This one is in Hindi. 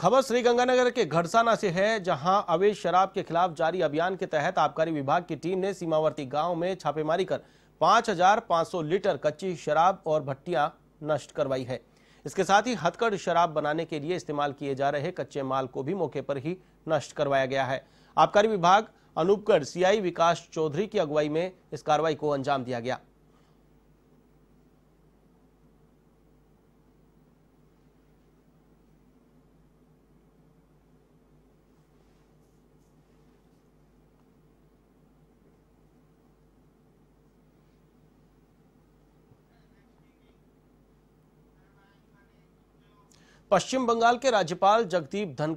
खबर श्रीगंगानगर के घड़साना से है जहाँ अवैध शराब के खिलाफ जारी अभियान के तहत आबकारी विभाग की टीम ने सीमावर्ती गाँव में छापेमारी कर 5,500 लीटर कच्ची शराब और भट्टियाँ नष्ट करवाई है। इसके साथ ही हथकड़ शराब बनाने के लिए इस्तेमाल किए जा रहे कच्चे माल को भी मौके पर ही नष्ट करवाया गया है। आबकारी विभाग अनूपगढ़ सीआई विकास चौधरी की अगुवाई में इस कार्रवाई को अंजाम दिया गया। पश्चिम बंगाल के राज्यपाल जगदीप धन